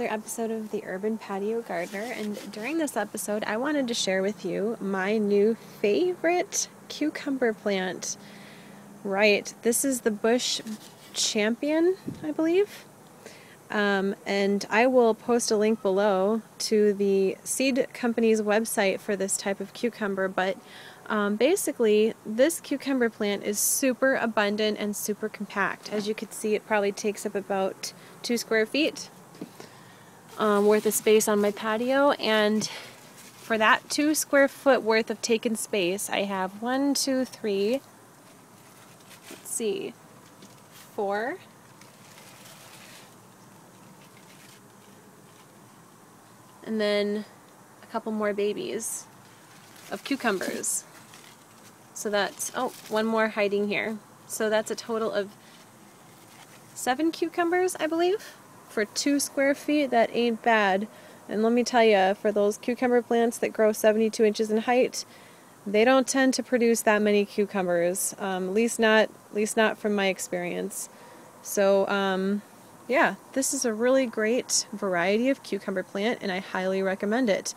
Another episode of the Urban Patio Gardener, and during this episode, I wanted to share with you my new favorite cucumber plant. Right, this is the Bush Champion, I believe. Um, and I will post a link below to the seed company's website for this type of cucumber. But um, basically, this cucumber plant is super abundant and super compact. As you can see, it probably takes up about two square feet um, worth of space on my patio. And for that two square foot worth of taken space I have one two three let's see four and then a couple more babies of cucumbers. So that's oh one more hiding here. So that's a total of seven cucumbers I believe for two square feet, that ain't bad. And let me tell you, for those cucumber plants that grow 72 inches in height, they don't tend to produce that many cucumbers. Um, at least not, at least not from my experience. So, um, yeah, this is a really great variety of cucumber plant, and I highly recommend it.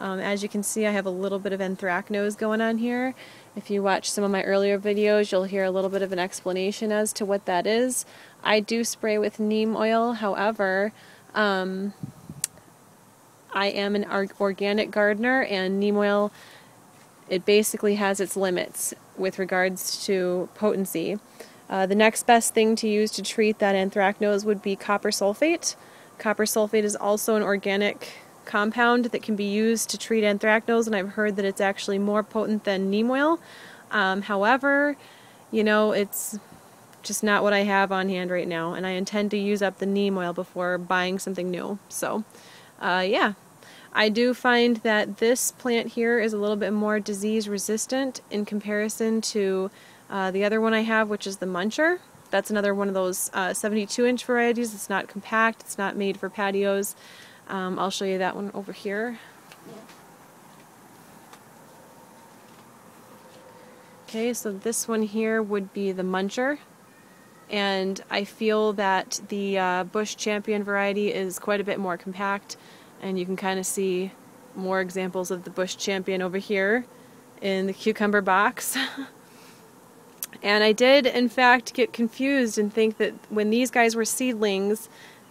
Um, as you can see, I have a little bit of anthracnose going on here. If you watch some of my earlier videos, you'll hear a little bit of an explanation as to what that is. I do spray with neem oil, however, um, I am an organic gardener, and neem oil, it basically has its limits with regards to potency. Uh, the next best thing to use to treat that anthracnose would be copper sulfate. Copper sulfate is also an organic compound that can be used to treat anthracnose, and I've heard that it's actually more potent than neem oil. Um, however, you know, it's just not what I have on hand right now, and I intend to use up the neem oil before buying something new. So, uh, yeah. I do find that this plant here is a little bit more disease resistant in comparison to uh, the other one I have, which is the Muncher. That's another one of those uh, 72 inch varieties. It's not compact, it's not made for patios. Um, I'll show you that one over here. Okay, so this one here would be the Muncher. And I feel that the uh, Bush Champion variety is quite a bit more compact. And you can kind of see more examples of the Bush Champion over here in the cucumber box. and I did, in fact, get confused and think that when these guys were seedlings,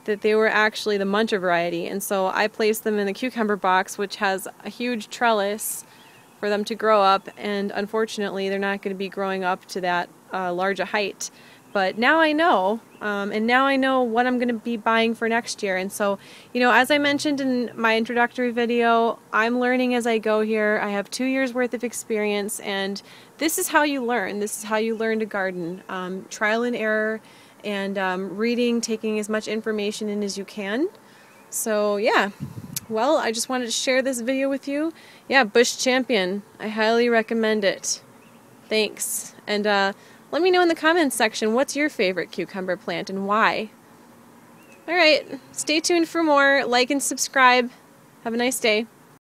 that they were actually the muncher variety. And so I placed them in the cucumber box, which has a huge trellis for them to grow up. And unfortunately, they're not going to be growing up to that uh, large a height. But now I know, um, and now I know what I'm going to be buying for next year. And so, you know, as I mentioned in my introductory video, I'm learning as I go here. I have two years worth of experience, and this is how you learn. This is how you learn to garden. Um, trial and error and um, reading, taking as much information in as you can. So yeah, well, I just wanted to share this video with you. Yeah, Bush Champion. I highly recommend it. Thanks. And uh, let me know in the comments section what's your favorite cucumber plant and why. Alright, stay tuned for more. Like and subscribe. Have a nice day.